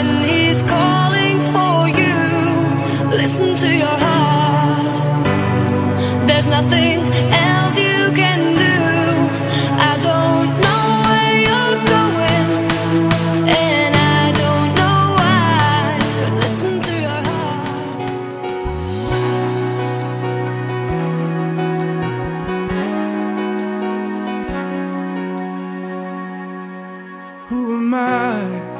He's calling for you. Listen to your heart. There's nothing else you can do. I don't know where you're going, and I don't know why, listen to your heart. Who am I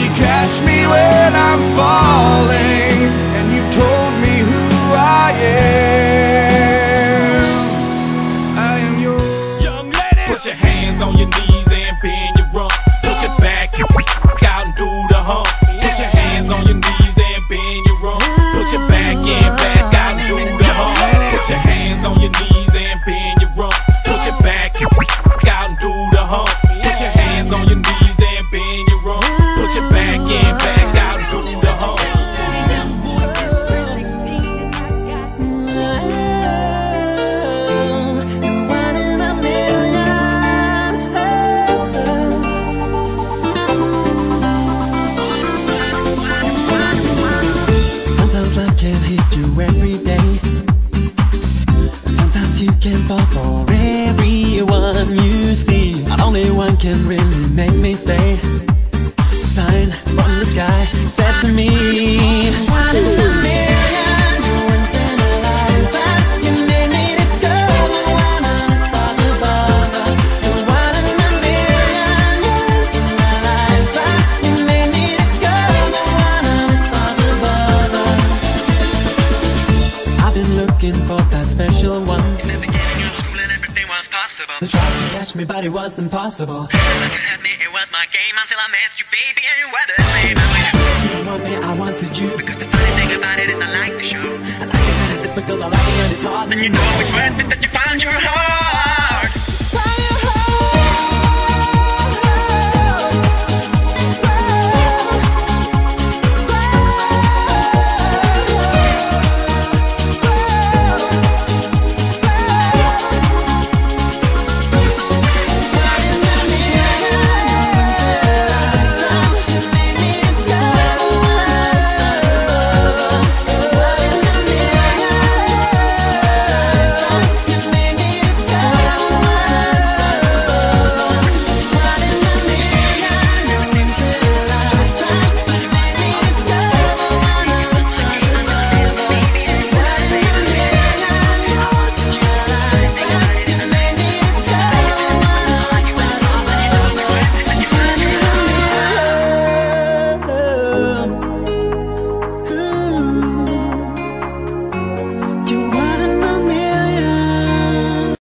You catch me when I'm falling, and you've told me who I am. I am yours. Young lady, put your hands on your knees and bend your rump. Put your back out and do the hump. Put your hands on your knees and bend your rump. Put your back and back out and do the hump. Put your hands on your knees and bend your rump. Put your back out and do the hump. Put your hands on your knees can really make me stay. Possible. They tried to catch me, but it was impossible. Like you had me, it was my game until I met you, baby, and you were the same. And when you Didn't want me, I wanted you. Because the funny thing about it is I like the show. I like it when it's difficult, I like it when it's hard. And you know it's worth it that you found your heart.